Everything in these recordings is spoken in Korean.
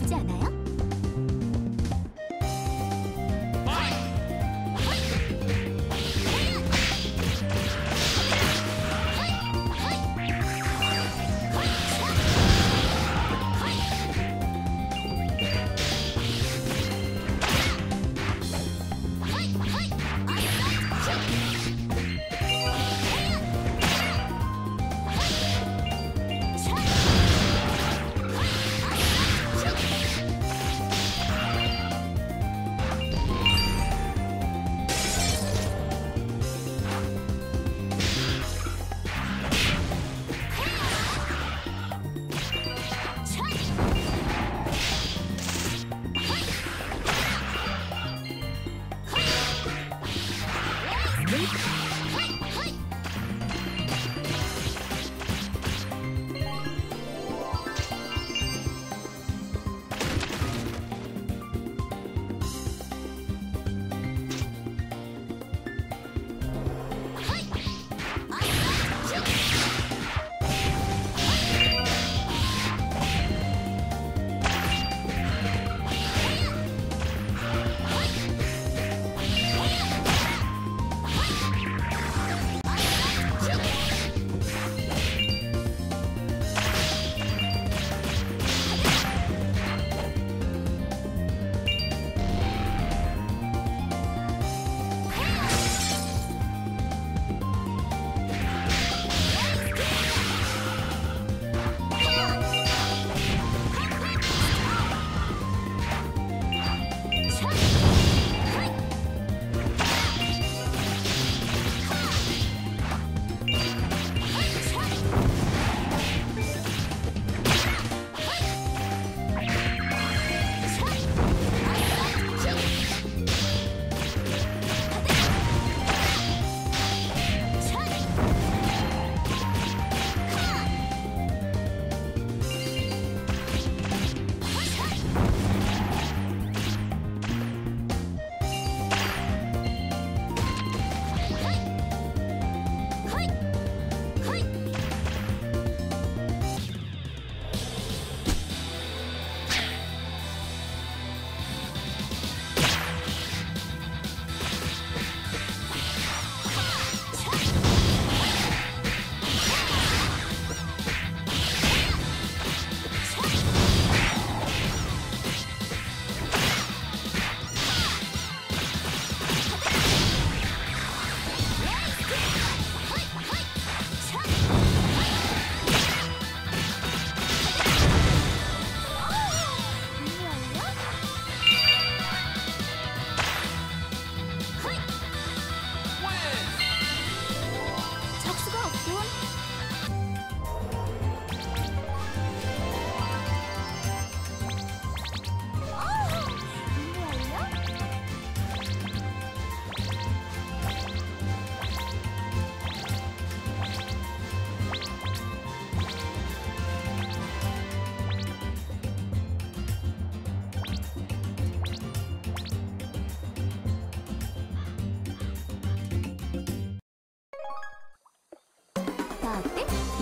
예쁘지 않아요? Oops.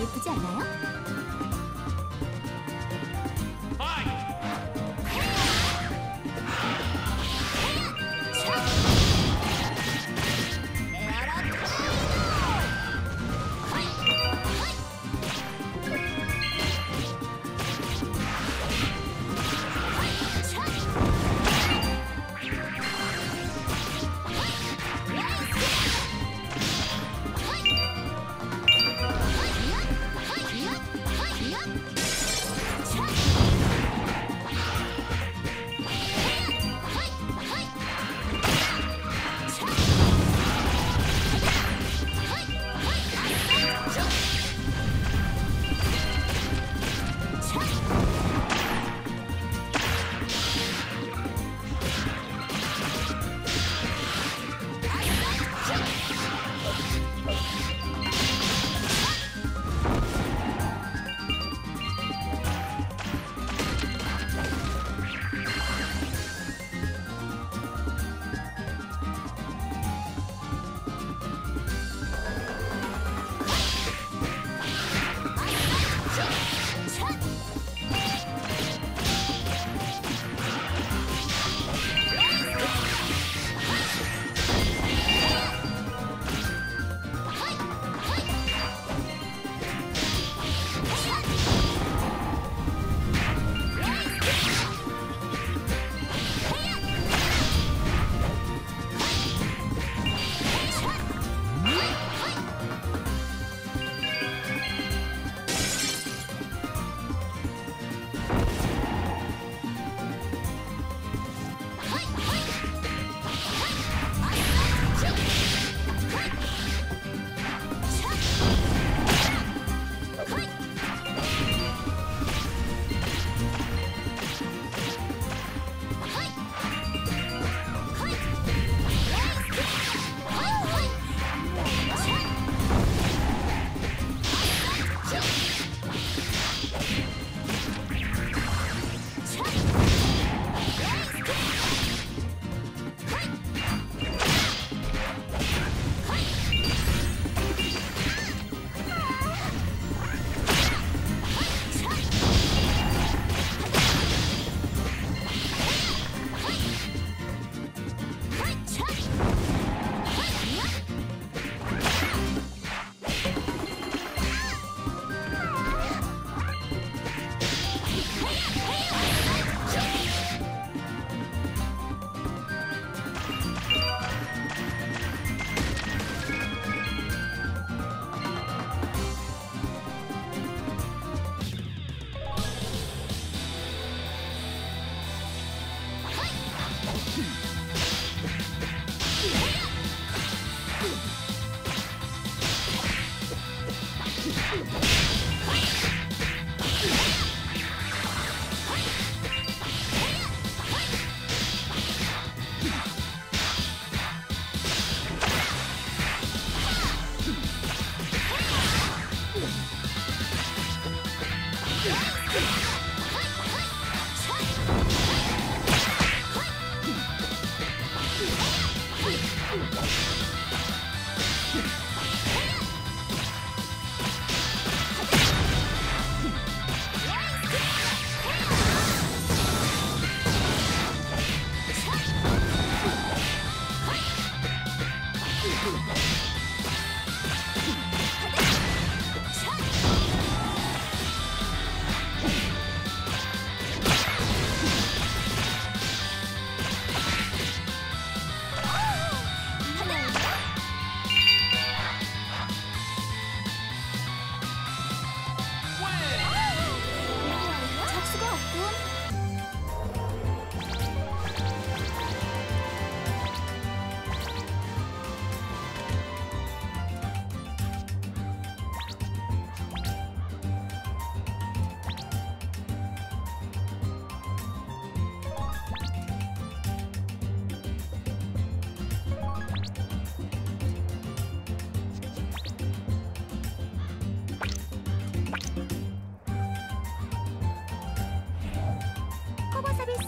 어때? 예쁘지 않아요?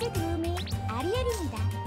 서비스 도우미 아리엘입니다.